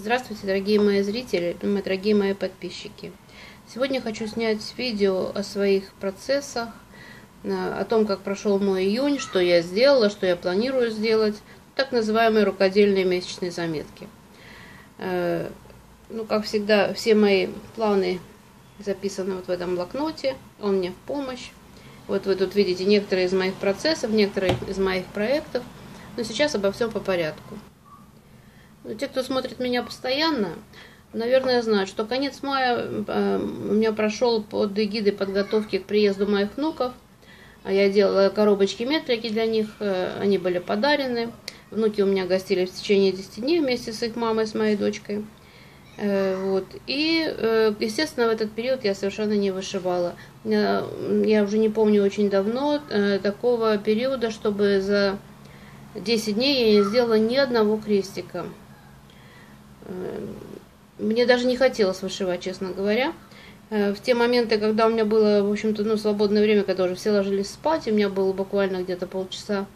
Здравствуйте, дорогие мои зрители, мои дорогие мои подписчики. Сегодня хочу снять видео о своих процессах, о том, как прошел мой июнь, что я сделала, что я планирую сделать, так называемые рукодельные месячные заметки. Э, ну, как всегда, все мои планы записаны вот в этом блокноте, он мне в помощь. Вот вы тут видите некоторые из моих процессов, некоторые из моих проектов, но сейчас обо всем по порядку. Те, кто смотрит меня постоянно, наверное, знают, что конец мая э, у меня прошел под эгидой подготовки к приезду моих внуков. А я делала коробочки метрики для них, э, они были подарены. Внуки у меня гостили в течение 10 дней вместе с их мамой, с моей дочкой. Э, вот. И, естественно, в этот период я совершенно не вышивала. Я уже не помню очень давно такого периода, чтобы за 10 дней я не сделала ни одного крестика. Э, мне даже не хотелось вышивать, честно говоря. Э, в те моменты, когда у меня было, в общем-то, ну, свободное время, когда уже все ложились спать, у меня было буквально где-то полчаса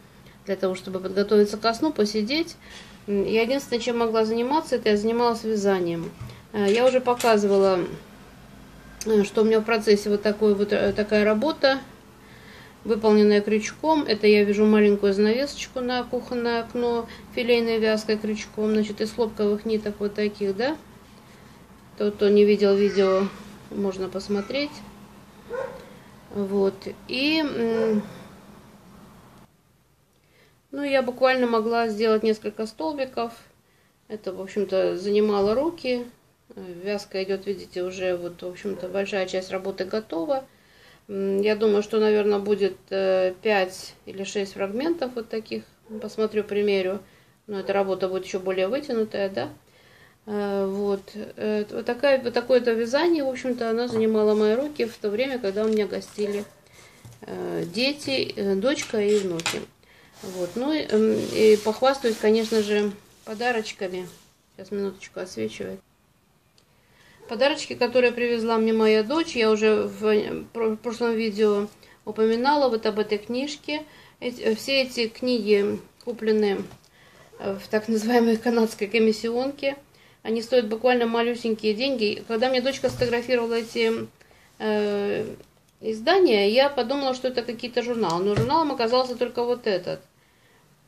для того, чтобы подготовиться ко сну, посидеть. Я единственное, чем могла заниматься, это я занималась вязанием. Э, я уже показывала, что у меня в процессе вот, такой, вот такая работа выполненная крючком. Это я вяжу маленькую занавесочку на кухонное окно, филейной вязкой крючком, значит, из хлопковых ниток вот таких, да. Тот, кто не видел видео, можно посмотреть. Вот, и... Ну, я буквально могла сделать несколько столбиков. Это, в общем-то, занимало руки. Вязка идет, видите, уже вот, в общем-то, большая часть работы готова. Я думаю, что, наверное, будет 5 э, или 6 фрагментов вот таких. Посмотрю, примерю. Но эта работа будет еще более вытянутая, да. Э, вот. Э, вот, такая, вот такое-то вязание, в общем-то, оно занимало мои руки в то время, когда у меня гостили дети, дочка и внуки. Вот. Ну и, и похвастаюсь, конечно же, подарочками. Сейчас минуточку освечивает. Подарочки, которые привезла мне моя дочь, я уже в прошлом видео упоминала вот об этой книжке. Все эти книги куплены э, в так называемой канадской комиссионке. Они стоят буквально малюсенькие деньги. Когда мне дочка сфотографировала эти э, издания, я подумала, что это какие-то журналы. Но журналом оказался только вот этот.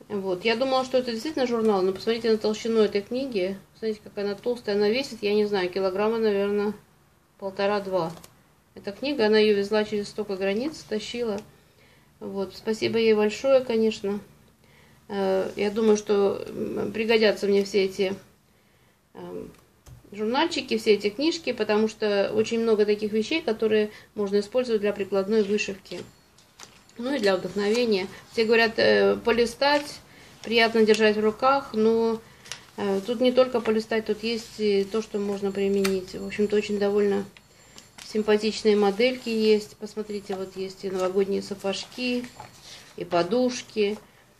Вот. Я думала, что это действительно журнал, но посмотрите на толщину этой книги. Смотрите, какая она толстая. Она весит, я не знаю, килограмма, наверное, полтора-два. Эта книга, она ее везла через столько границ, тащила. Вот. Спасибо ей большое, конечно. Э, я думаю, что пригодятся мне все эти эм, журнальчики, все эти книжки, потому что очень много таких вещей, которые можно использовать для прикладной вышивки ну и для вдохновения. Все говорят, э, полистать, приятно держать в руках, но э, тут не только полистать, тут есть и то, что можно применить. В общем-то, очень довольно симпатичные модельки есть. Посмотрите, вот есть и новогодние сапожки, и подушки,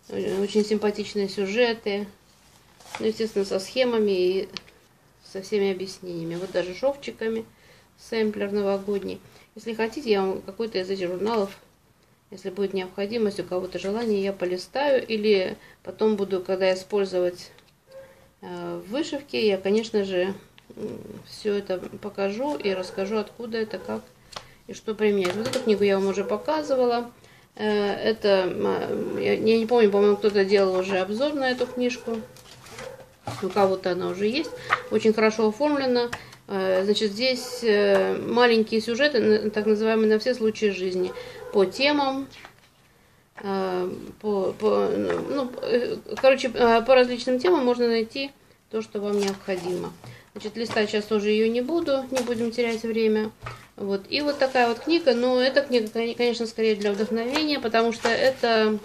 э, очень симпатичные сюжеты. Ну, естественно, со схемами и со всеми объяснениями. Вот даже шовчиками, сэмплер новогодний. Если хотите, я вам какой-то из этих журналов если будет необходимость, у кого-то желание, я полистаю. Или потом буду, когда использовать э, вышивки, я, конечно же, все это покажу и расскажу, откуда это, как и что применять. Вот эту книгу я вам уже показывала. Э, это, я не помню, по-моему, кто-то делал уже обзор на эту книжку. У кого-то она уже есть. Очень хорошо оформлена. Э, значит, здесь маленькие сюжеты, так называемые на все случаи жизни по темам, э, по, по, ну, э, короче, э, по различным темам можно найти то, что вам необходимо. Значит, листать сейчас тоже ее не буду, не будем терять время. Вот. И вот такая вот книга, но эта книга, конечно, скорее для вдохновения, потому что это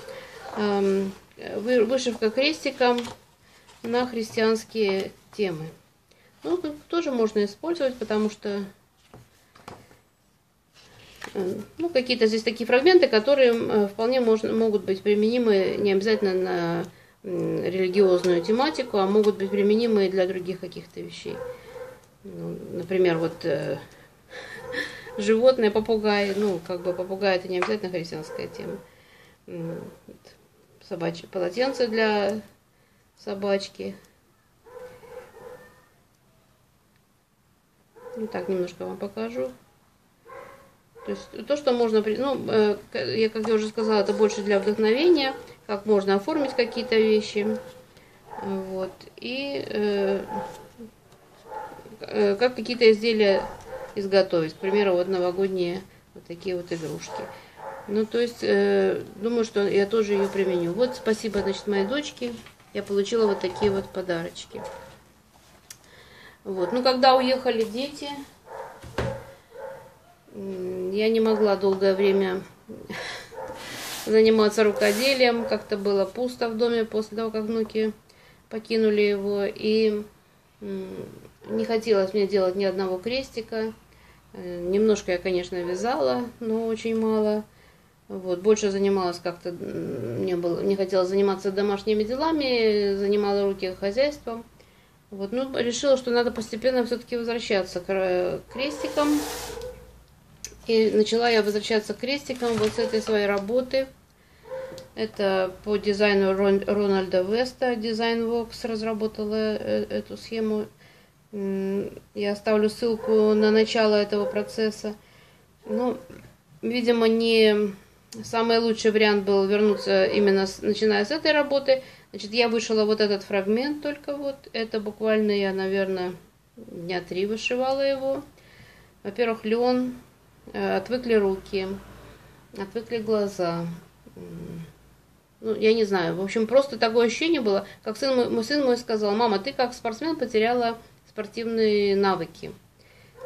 эм, вышивка крестиком на христианские темы. Ну, тоже можно использовать, потому что ну, какие-то здесь такие фрагменты, которые э, вполне можно, могут быть применимы не обязательно на религиозную тематику, а могут быть применимы и для других каких-то вещей. Ну, например, вот э, животные, попугаи, ну, как бы попугай это не обязательно христианская тема. Собачье полотенце для собачки. Ну, так, немножко вам покажу. То есть то, что можно, ну, э, я, как я уже сказала, это больше для вдохновения, как можно оформить какие-то вещи. Вот. И э, э, как какие-то изделия изготовить. К примеру, вот новогодние вот такие вот игрушки. Ну, то есть, э, думаю, что я тоже ее применю. Вот, спасибо, значит, моей дочке. Я получила вот такие вот подарочки. Вот. Ну, когда уехали дети, я не могла долгое время заниматься рукоделием. Как-то было пусто в доме после того, как внуки покинули его. И не хотелось мне делать ни одного крестика. Э, немножко я, конечно, вязала, но очень мало. Вот, больше занималась как-то, мне было, не хотела заниматься домашними делами, занимала руки хозяйством. Вот, ну, решила, что надо постепенно все-таки возвращаться к крестикам. И начала я возвращаться к крестикам вот с этой своей работы. Это по дизайну Рональда Веста, Design Vox разработала э, эту схему. Я оставлю ссылку на начало этого процесса. Ну, видимо, не самый лучший вариант был вернуться именно с, начиная с этой работы. Значит, я вышила вот этот фрагмент только вот. Это буквально я, наверное, дня три вышивала его. Во-первых, лен, э, отвыкли руки, отвыкли глаза. Ну, я не знаю. В общем, просто такое ощущение было, как сын мой, мой сын мой сказал, мама, ты как спортсмен потеряла спортивные навыки.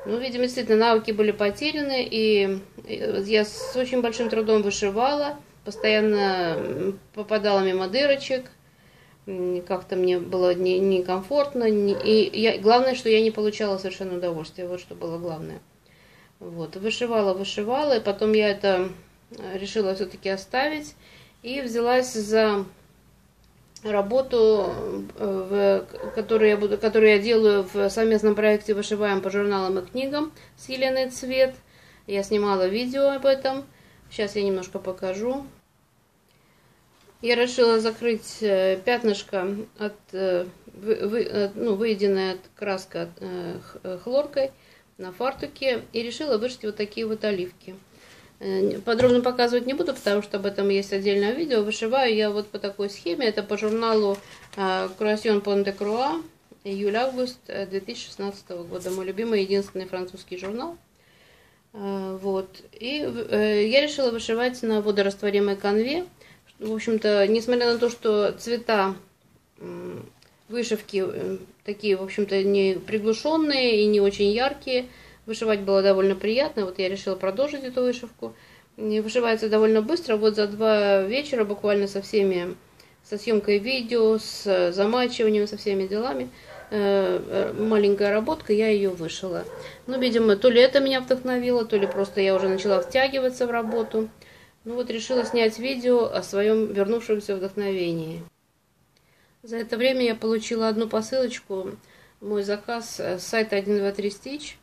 Ну, видимо, действительно, навыки были потеряны, и я с очень большим трудом вышивала, постоянно попадала мимо дырочек, как-то мне было некомфортно, не, и я, главное, что я не получала совершенно удовольствия, вот что было главное. Вот, вышивала, вышивала, и потом я это решила все-таки оставить, и взялась за работу, э, в, которую, я буду, которую я делаю в совместном проекте «Вышиваем по журналам и книгам» с Еленой Цвет. Я снимала видео об этом. Сейчас я немножко покажу. Я решила закрыть э, пятнышко от, э, вы, ну, выеденная краска хлоркой на фартуке и решила вышить вот такие вот оливки. Э, подробно показывать не буду, потому что об этом есть отдельное видео. Вышиваю я вот по такой схеме. Это по журналу Круасьон Пон де Круа, июль-август 2016 э, года. Мой любимый, единственный французский журнал. Э, вот. И я решила вышивать на водорастворимой конве. В общем-то, несмотря на то, что цвета вышивки такие, в общем-то, не приглушенные и не очень яркие, Вышивать было довольно приятно. Вот я решила продолжить эту вышивку. И вышивается довольно быстро. Вот за два вечера буквально со всеми, со съемкой видео, с замачиванием, со всеми делами. Э, э, маленькая работка, я ее вышила. Ну, видимо, то ли это меня вдохновило, то ли просто я уже начала втягиваться в работу. Ну вот решила снять видео о своем вернувшемся вдохновении. За это время я получила одну посылочку, мой заказ с сайта 123 Stitch.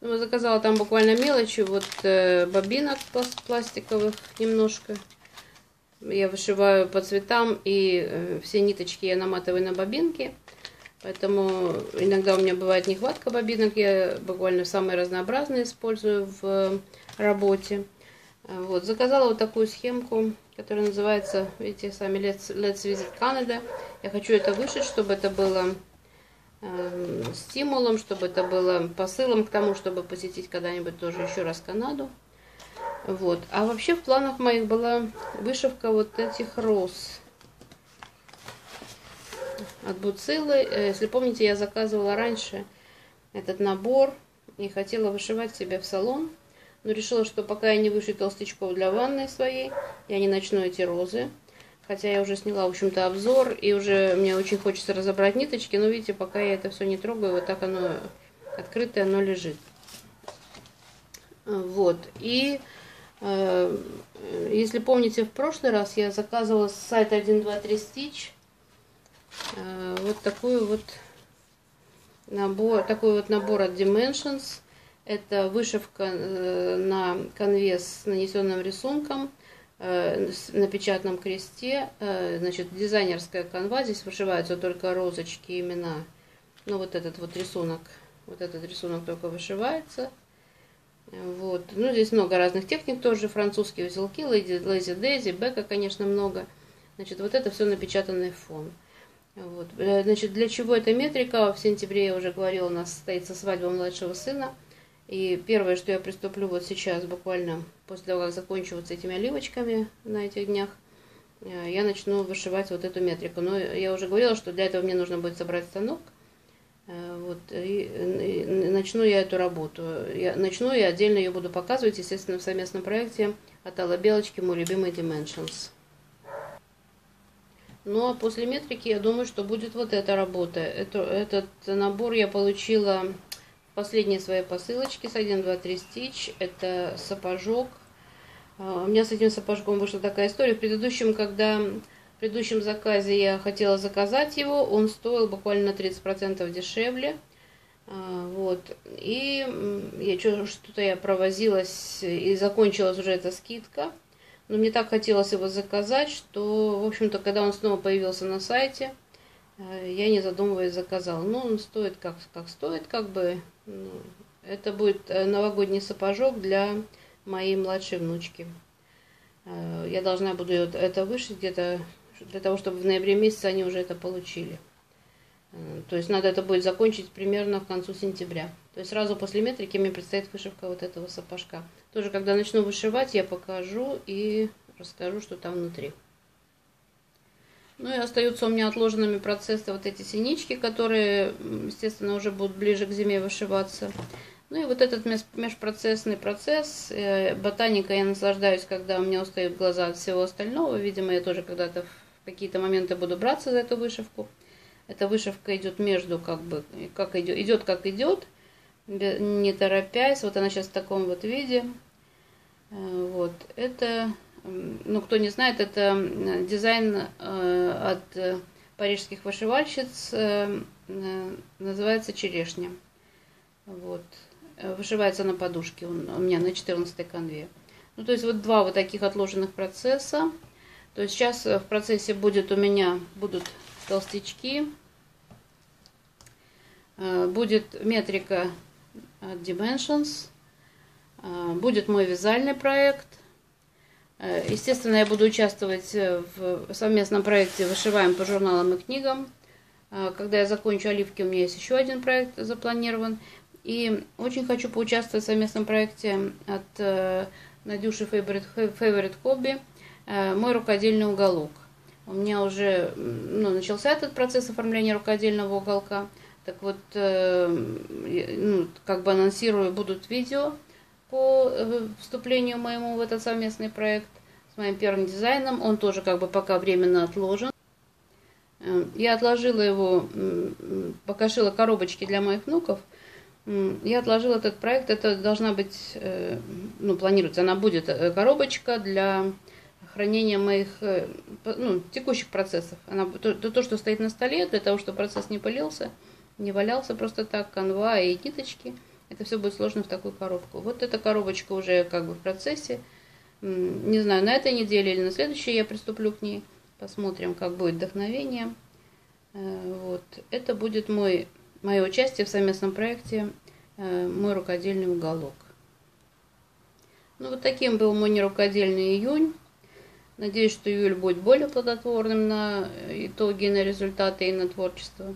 Ну, заказала там буквально мелочи, вот э, бобинок пластиковых немножко. Я вышиваю по цветам, и э, все ниточки я наматываю на бобинки. Поэтому иногда у меня бывает нехватка бобинок, я буквально самые разнообразные использую в работе. Вот, заказала вот такую схемку, которая называется, видите, сами Let's, Let's Visit Canada. Я хочу это вышить, чтобы это было Эм, стимулом, чтобы это было посылом к тому, чтобы посетить когда-нибудь тоже еще раз Канаду. Вот. А вообще в планах моих была вышивка вот этих роз от Буцилы. Э, если помните, я заказывала раньше этот набор и хотела вышивать себе в салон. Но решила, что пока я не вышью толстячков для ванной своей, я не начну эти розы. Хотя я уже сняла, в общем-то, обзор, и уже мне очень хочется разобрать ниточки, но видите, пока я это все не трогаю, вот так оно открытое, оно лежит. Вот, и э, если помните, в прошлый раз я заказывала с сайта 123 Stitch э, вот такой вот набор, такой вот набор от Dimensions. Это вышивка э, на конве с нанесенным рисунком – Э, на печатном кресте, э, значит, дизайнерская канва, здесь вышиваются только розочки, имена, ну, вот этот вот рисунок Вот этот рисунок только вышивается. Вот. Ну, здесь много разных техник тоже. Французские узелки, леди Дейзи, Бека, конечно, много. Значит, вот это все напечатанный фон. Вот. Значит, для чего эта метрика? В сентябре, я уже говорила, у нас состоится свадьба младшего сына. И первое, что я приступлю вот сейчас, буквально после того, как закончу вот с этими оливочками на этих днях, э, я начну вышивать вот эту метрику. Но я уже говорила, что для этого мне нужно будет собрать станок. Э, вот, и, начну я эту работу. Я начну и отдельно ее буду показывать, естественно, в совместном проекте от Алла Белочки «Мой любимый Dimensions». Ну а после метрики я думаю, что будет вот эта работа. Это, этот набор я получила в последней своей посылочке с 1, 2, 3 стич. Это сапожок. А, у меня с этим сапожком вышла такая история. В предыдущем, когда в предыдущем заказе я хотела заказать его, он стоил буквально на 30% дешевле. А, вот. И я что-то я провозилась и закончилась уже эта скидка. Но мне так хотелось его заказать, что, в общем-то, когда он снова появился на сайте, я не задумываясь заказала. Ну, он стоит как, как стоит, как бы. Ну, это будет э, новогодний сапожок для моей младшей внучки. Э, я должна буду это вышить где-то для того, чтобы в ноябре месяце они уже это получили. То есть надо это будет закончить примерно к концу сентября. То есть сразу после метрики мне предстоит вышивка вот этого сапожка. Тоже когда начну вышивать, я покажу и расскажу, что там внутри. Ну и остаются у меня отложенными процессы вот эти синички, которые, естественно, уже будут ближе к зиме вышиваться. Ну и вот этот межпроцессный процесс. Э, ботаника я наслаждаюсь, когда у меня устают глаза от всего остального. Видимо, я тоже когда-то в какие-то моменты буду браться за эту вышивку. Эта вышивка идет между, как бы, как идет, идет как идет не торопясь. Вот она сейчас в таком вот виде. Э, вот, это, ну, кто не знает, это дизайн э, от парижских вышивальщиц, э, называется черешня. Вот, вышивается на подушке, у меня на 14 конве. Ну, то есть вот два вот таких отложенных процесса. То есть сейчас в процессе будет у меня, будут толстячки, будет метрика Dimensions. Будет мой вязальный проект. А, естественно, я буду участвовать в совместном проекте «Вышиваем по журналам и книгам». А, когда я закончу оливки, у меня есть еще один проект запланирован. И очень хочу поучаствовать в совместном проекте от э, Надюши Favorite, Favorite Hobby «Мой рукодельный уголок». У меня уже ну, начался этот процесс оформления рукодельного уголка – так вот, э, ну, как бы анонсирую, будут видео по э, вступлению моему в этот совместный проект с моим первым дизайном. Он тоже как бы пока временно отложен. Э, я отложила его, пока шила коробочки для моих внуков. Я отложила этот проект. Это должна быть, ну, планируется, она будет коробочка для хранения моих ну, текущих процессов. Она, то, то, что стоит на столе, для того, чтобы процесс не пылился – не валялся просто так, канва и ниточки. Это все будет сложно в такую коробку. Вот эта коробочка уже как бы в процессе. Не знаю, на этой неделе или на следующей я приступлю к ней. Посмотрим, как будет вдохновение. Э, вот. Это будет мой, мое участие в совместном проекте э, «Мой рукодельный уголок». Ну, вот таким был мой нерукодельный июнь. Надеюсь, что июль будет более плодотворным на итоги, на результаты и на творчество.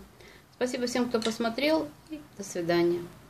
Спасибо всем, кто посмотрел. И до свидания.